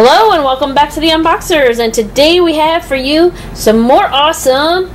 Hello and welcome back to the Unboxers and today we have for you some more awesome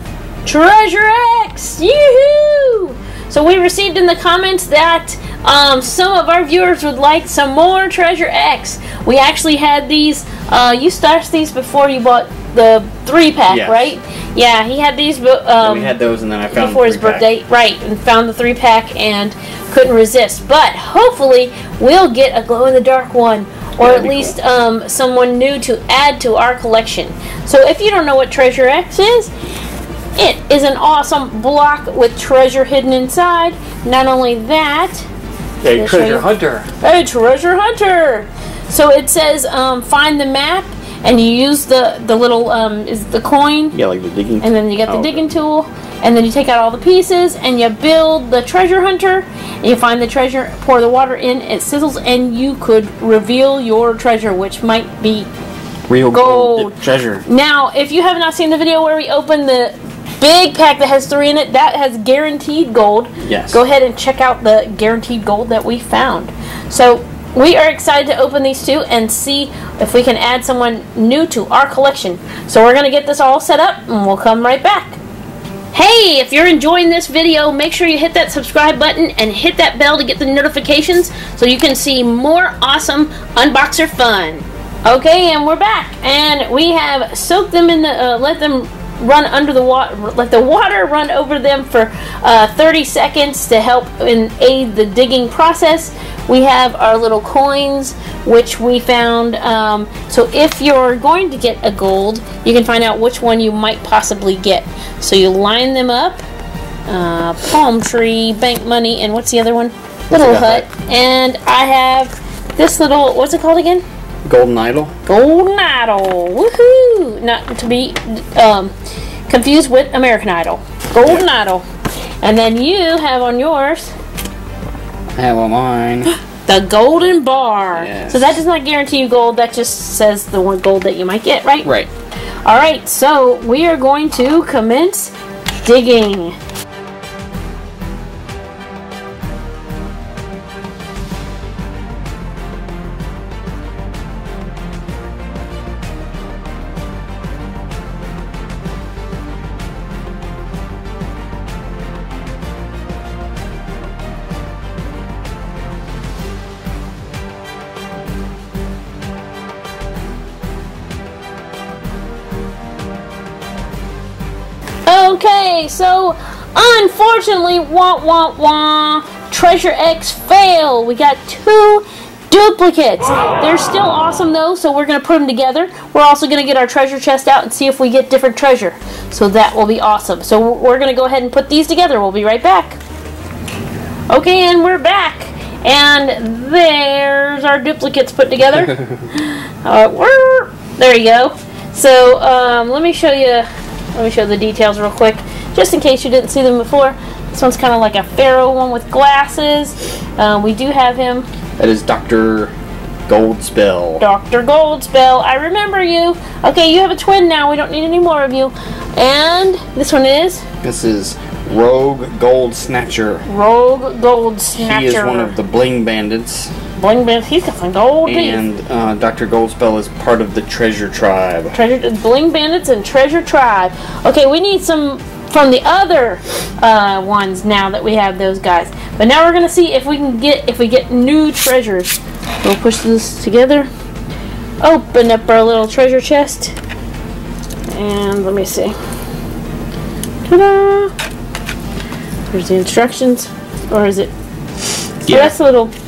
Treasure X! Yoo-hoo! So we received in the comments that um, some of our viewers would like some more Treasure X. We actually had these, uh, you stashed these before you bought the three pack, Yes. right? Yeah, he had these um, we had those, and then I found before his birthday, right? And found the three pack and couldn't resist. But hopefully, we'll get a glow in the dark one, or at least um, someone new to add to our collection. So if you don't know what Treasure X is, it is an awesome block with treasure hidden inside. Not only that, A treasure hunter. a treasure hunter. So it says um, find the map, and you use the the little um, is the coin Yeah, like the digging. and then you get the Oh, okay. digging tool and then you take out all the pieces and you build the treasure hunter and you find the treasure pour the water in it sizzles and you could reveal your treasure which might be real gold. treasure. now if you have not seen the video where we open the big pack that has three in it that has guaranteed gold Yes. go ahead and check out the guaranteed gold that we found so we are excited to open these two and see if we can add someone new to our collection so we're going to get this all set up and we'll come right back Hey, if you're enjoying this video, make sure you hit that subscribe button and hit that bell to get the notifications so you can see more awesome unboxer fun. Okay, and we're back, and we have soaked them in the, uh, let them run under the water, let the water run over them for uh, 30 seconds to help and aid the digging process. We have our little coins, which we found. Um, so if you're going to get a gold, you can find out which one you might possibly get. So you line them up. Uh, palm tree, bank money, and what's the other one? Little hut. And I have this little. What's it called again? Golden idol. Golden Idol. Woohoo! Not to be um, confused with American Idol. Golden Idol. And then you have on yours I have on mine. the golden bar. Yes. So that does not guarantee you gold. That just says the one gold that you might get, right? right. All right. So we are going to commence digging. Okay, so unfortunately, wah wah wah, Treasure X fail. We got two duplicates. They're still awesome though, so we're gonna put them together. We're also gonna get our treasure chest out and see if we get different treasure. So that will be awesome. So we're gonna go ahead and put these together. We'll be right back. Okay, and we're back. And there's our duplicates put together. uh, there you go. So um, let me show you. Let me show the details real quick, just in case you didn't see them before. This one's kind of like a pharaoh one with glasses. Um, we do have him, That is Doctor Goldspell. Dr. Goldspell. I remember you. Okay, you have a twin now. We don't need any more of you. And this one is This is Rogue Gold Snatcher. Rogue Gold Snatcher. He is one of the Bling Bandits, Bling Bling. He's got some gold teeth. and uh, Doctor Goldspell is part of the Treasure Tribe. Treasure Bling Bandits and Treasure Tribe. Okay, we need some from the other uh, ones now that we have those guys. But now we're gonna see if we can get if we get new treasures. We'll push this together. Open up our little treasure chest. And let me see. Ta-da! Here's the instructions. Or is it? Yeah. that's a little It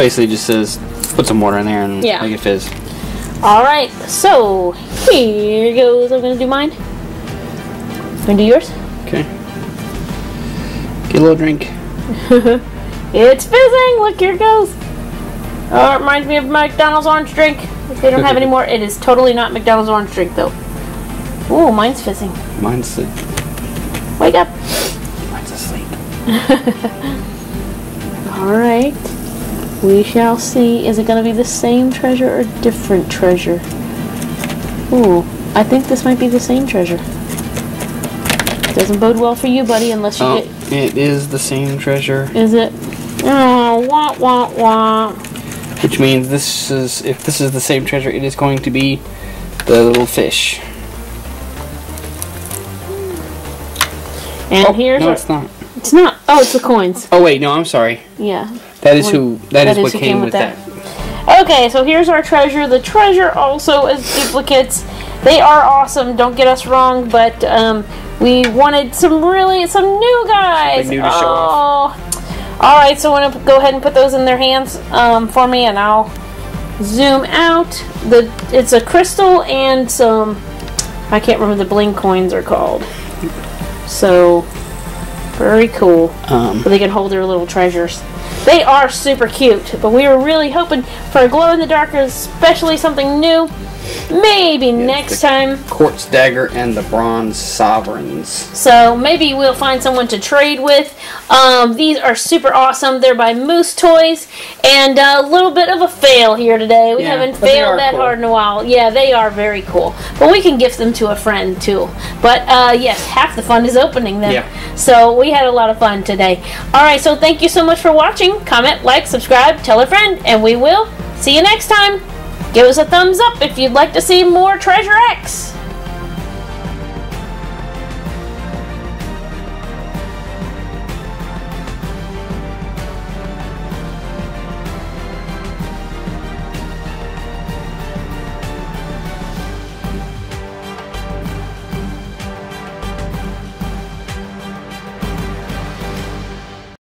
basically just says put some water in there and Yeah. make it fizz. Alright, so here goes. I'm gonna do mine. Gonna do yours? Okay. Get a little drink. It's fizzing! Look, here it goes. Oh, it reminds me of McDonald's orange drink. If they don't have any more, it is totally not McDonald's orange drink, though. Ooh, mine's fizzing. Mine's the, Wake up. mine's asleep. Alright. We shall see. Is it going to be the same treasure or different treasure? Ooh, I think this might be the same treasure. Doesn't bode well for you, buddy, unless you Oh, get. it is the same treasure. Is it? Oh, wah, wah, wah. Which means this is if this is the same treasure, it is going to be the little fish. And Oh, here's no, our, it's not. It's not. Oh, it's the coins. Oh wait, no, I'm sorry. Yeah. That is who. that is, what who came, with that. Okay, so here's our treasure. The treasure also is duplicates. They are awesome. Don't get us wrong, but um, we wanted some really some new guys. New to show oh. All right, so I'm gonna go ahead and put those in their hands um, for me, and I'll zoom out. The it's a crystal and some. I can't remember the bling coins are called. So very cool. Um, they can hold their little treasures. They are super cute, but we were really hoping for a glow in the dark, especially something new. Maybe next time. quartz dagger and the bronze sovereigns. So maybe we'll find someone to trade with. Um, these are super awesome. They're by Moose Toys, and a little bit of a fail here today. We Yeah, haven't but they are failed that cool. hard in a while. Yeah, they are very cool. But we can gift them to a friend too. But uh, yes, half the fun is opening them. Yeah. So we had a lot of fun today. All right, so thank you so much for watching. Comment, like, subscribe, tell a friend, and we will see you next time. Give us a thumbs up if you'd like to see more Treasure X.